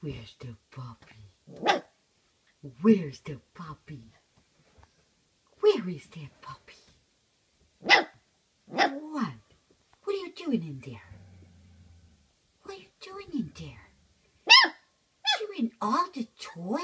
Where's the puppy? Where's the puppy? Where is that puppy? What? What are you doing in there? What are you doing in there? You in all the toys?